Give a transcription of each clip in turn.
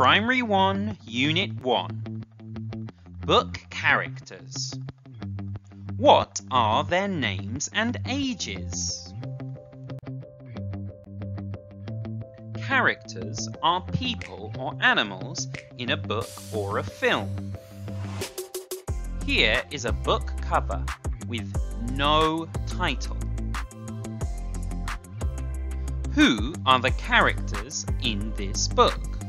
Primary 1, Unit 1 Book Characters What are their names and ages? Characters are people or animals in a book or a film. Here is a book cover with no title. Who are the characters in this book?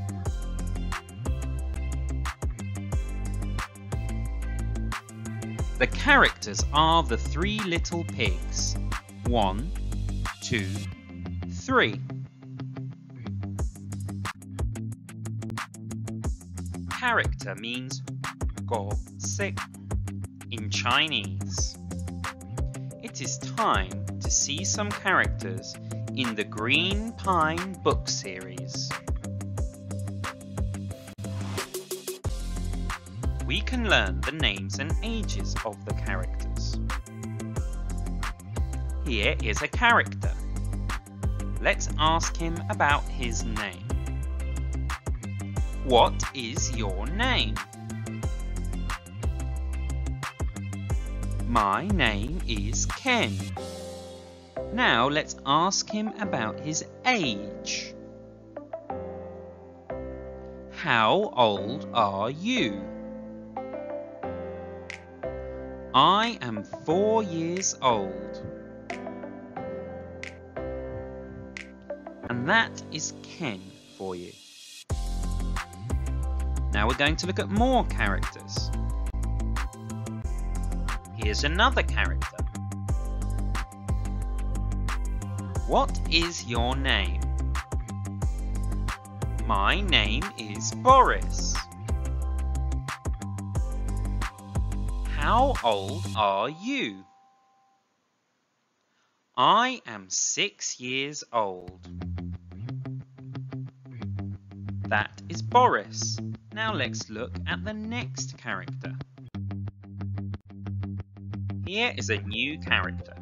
The characters are the three little pigs. One, two, three. Character means go sick in Chinese. It is time to see some characters in the Green Pine book series. We can learn the names and ages of the characters. Here is a character. Let's ask him about his name. What is your name? My name is Ken. Now let's ask him about his age. How old are you? I am four years old. And that is Ken for you. Now we're going to look at more characters. Here's another character. What is your name? My name is Boris. How old are you? I am six years old. That is Boris. Now let's look at the next character. Here is a new character.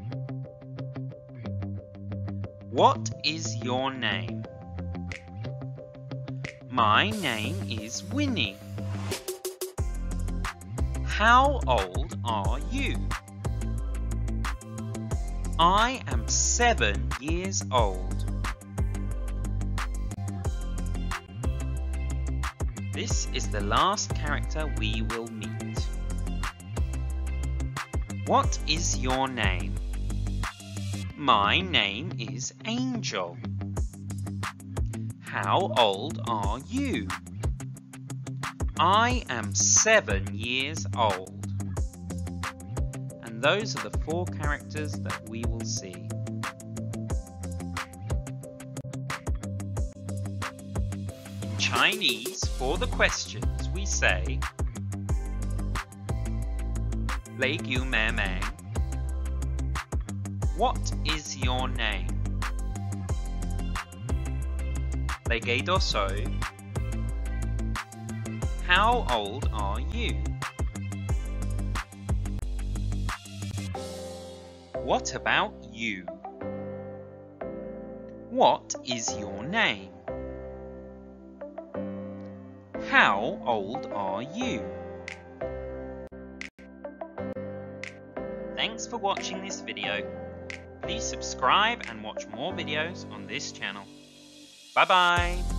What is your name? My name is Winnie. How old are you? I am seven years old. This is the last character we will meet. What is your name? My name is Angel. How old are you? I am seven years old. And those are the four characters that we will see. In Chinese, for the questions, we say Lei. What is your name? Lei. How old are you? What about you? What is your name? How old are you? Thanks for watching this video. Please subscribe and watch more videos on this channel. Bye bye!